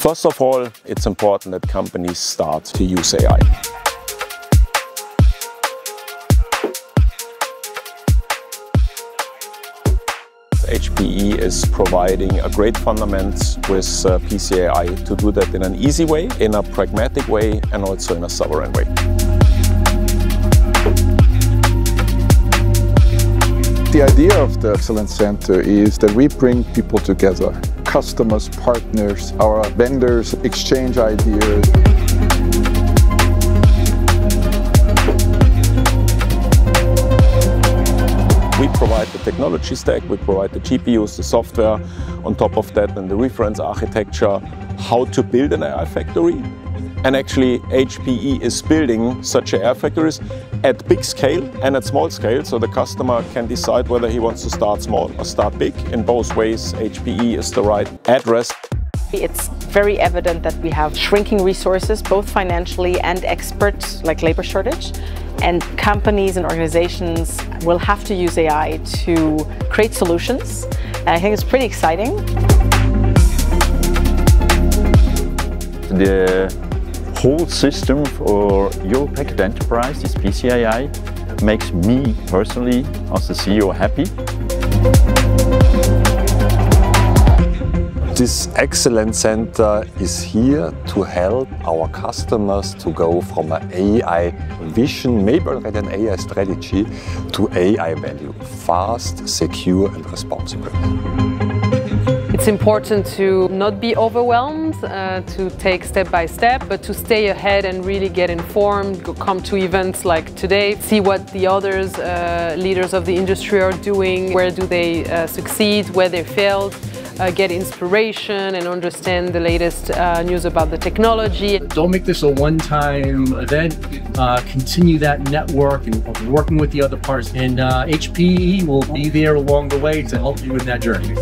First of all, it's important that companies start to use AI. HPE is providing a great fundament with uh, PCAI to do that in an easy way, in a pragmatic way, and also in a sovereign way. The idea of the Excellence Center is that we bring people together, customers, partners, our vendors, exchange ideas. We provide the technology stack, we provide the GPUs, the software on top of that, and the reference architecture, how to build an AI factory. And actually, HPE is building such AI factories at big scale and at small scale, so the customer can decide whether he wants to start small or start big. In both ways, HPE is the right address. It's very evident that we have shrinking resources, both financially and experts, like labor shortage. And companies and organizations will have to use AI to create solutions. And I think it's pretty exciting. The whole system for Hewlett Packard Enterprise, this PCAI, makes me personally, as the CEO, happy. This Excellence Center is here to help our customers to go from an AI vision, maybe already an AI strategy, to AI value, fast, secure and responsible. It's important to not be overwhelmed, uh, to take step by step, but to stay ahead and really get informed, come to events like today, see what the others, uh, leaders of the industry are doing, where do they uh, succeed, where they failed, uh, get inspiration and understand the latest uh, news about the technology. Don't make this a one-time event. Uh, continue that network and working with the other parts. And HPE will be there along the way to help you in that journey.